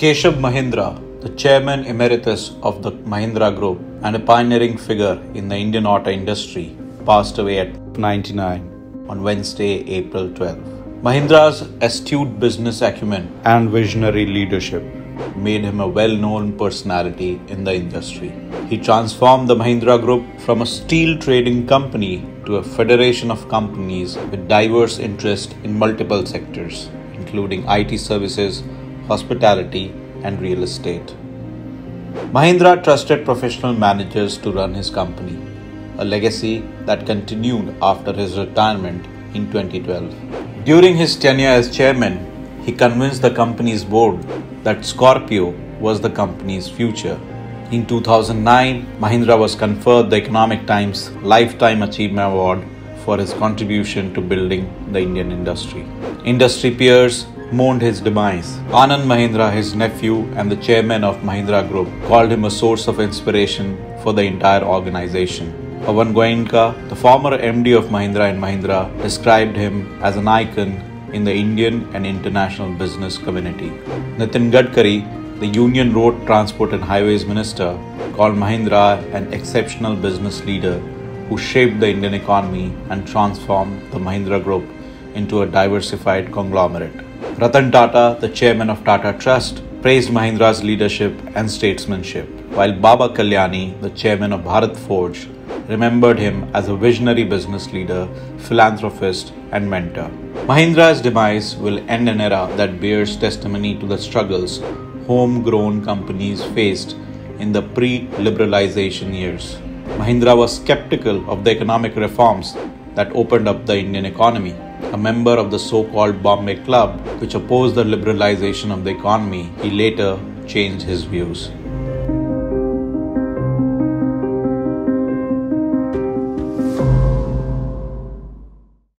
Keshub Mahindra, the chairman emeritus of the Mahindra Group and a pioneering figure in the Indian auto industry, passed away at 99 on Wednesday, April 12. Mahindra's astute business acumen and visionary leadership made him a well known personality in the industry. He transformed the Mahindra Group from a steel trading company to a federation of companies with diverse interests in multiple sectors, including IT services, hospitality, and real estate. Mahindra trusted professional managers to run his company, a legacy that continued after his retirement in 2012. During his tenure as chairman, he convinced the company's board that Scorpio was the company's future. In 2009, Mahindra was conferred the Economic Times Lifetime Achievement Award for his contribution to building the Indian industry. Industry peers mourned his demise. Anand Mahindra, his nephew and the chairman of Mahindra Group, called him a source of inspiration for the entire organization. Pawan Goenka, the former MD of Mahindra and Mahindra, described him as an icon in the Indian and international business community. Nitin Gadkari, the Union Road Transport and Highways Minister, called Mahindra an exceptional business leader who shaped the Indian economy and transformed the Mahindra Group into a diversified conglomerate. Ratan Tata, the chairman of Tata Trust, praised Mahindra's leadership and statesmanship, while Baba Kalyani, the chairman of Bharat Forge, remembered him as a visionary business leader, philanthropist, and mentor. Mahindra's demise will end an era that bears testimony to the struggles homegrown companies faced in the pre liberalization years. Mahindra was skeptical of the economic reforms that opened up the Indian economy. A member of the so called Bombay Club, which opposed the liberalization of the economy, he later changed his views.